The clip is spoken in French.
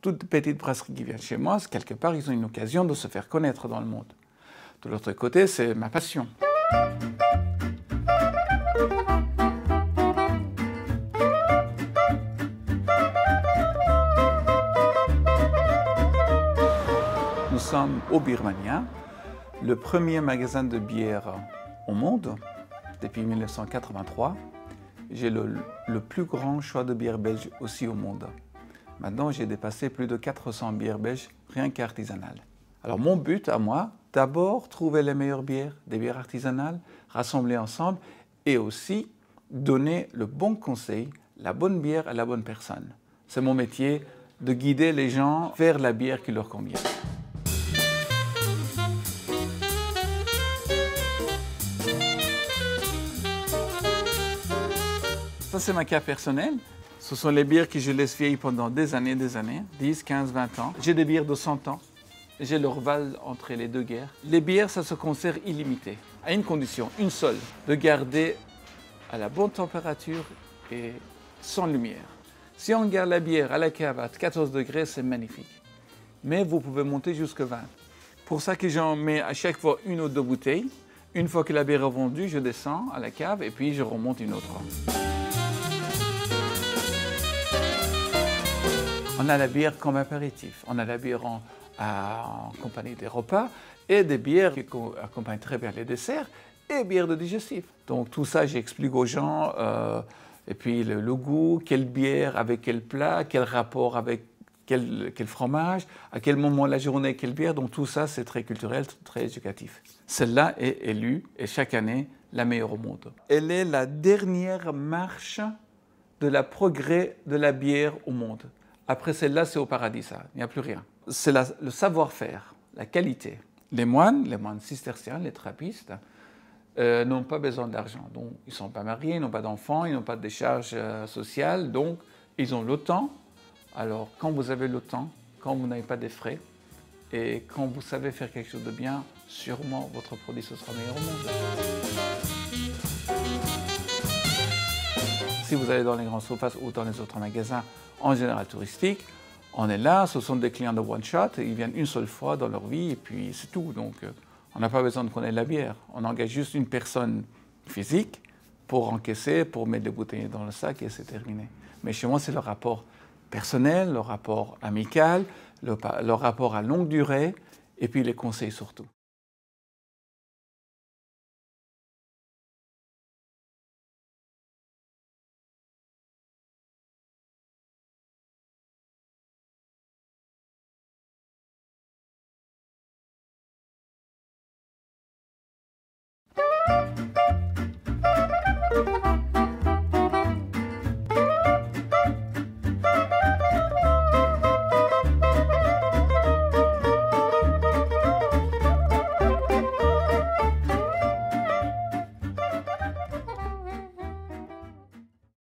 toute petite brasserie qui vient chez moi, quelque part, ils ont une occasion de se faire connaître dans le monde. De l'autre côté, c'est ma passion. Nous sommes au Birmania, le premier magasin de bière au monde depuis 1983. J'ai le, le, plus grand choix de bière belge aussi au monde. Maintenant, j'ai dépassé plus de 400 bières belges rien qu'artisanales. Alors mon but à moi, d'abord trouver les meilleures bières, des bières artisanales, rassembler ensemble et aussi donner le bon conseil, la bonne bière à la bonne personne. C'est mon métier de guider les gens vers la bière qui leur convient. Ça, c'est ma cas personnelle. Ce sont les bières que je laisse vieillir pendant des années, des années, 10, 15, 20 ans. J'ai des bières de 100 ans j'ai le Orval entre les deux guerres. Les bières, ça se conserve illimité, à une condition, une seule, de garder à la bonne température et sans lumière. Si on garde la bière à la cave à 14 degrés, c'est magnifique. Mais vous pouvez monter jusqu'à 20. Pour ça que j'en mets à chaque fois une ou deux bouteilles. Une fois que la bière est vendue, je descends à la cave et puis je remonte une autre. On a la bière comme apéritif. On a la bière en, compagnie des repas et des bières qui accompagnent très bien les desserts et bières de digestif. Donc tout ça, j'explique aux gens, euh, et puis le, goût, quelle bière avec quel plat, quel rapport avec quel, quel, fromage, à quel moment de la journée, quelle bière. Donc tout ça, c'est très culturel, très éducatif. Celle-là est élue, et chaque année, la meilleure au monde. Elle est la dernière marche de la progrès de la bière au monde. Après celle-là, c'est au paradis, ça. Il n'y a plus rien c'est le savoir-faire, la qualité. Les moines, les moines cisterciens, les trappistes, euh, n'ont pas besoin d'argent. Donc, ils ne sont pas mariés, ils n'ont pas d'enfants, ils n'ont pas de décharge euh, sociale, donc ils ont le temps. Alors, quand vous avez le temps, quand vous n'avez pas de frais, et quand vous savez faire quelque chose de bien, sûrement votre produit sera meilleur au monde. Si vous allez dans les grandes surfaces ou dans les autres magasins, en général touristiques, on est là, ce sont des clients de one shot, ils viennent une seule fois dans leur vie et puis c'est tout. Donc euh, on n'a pas besoin de connaître la bière. On engage juste une personne physique pour encaisser, pour mettre des bouteilles dans le sac et c'est terminé. Mais chez moi, c'est le rapport personnel, le rapport amical, le, le rapport à longue durée et puis les conseils surtout.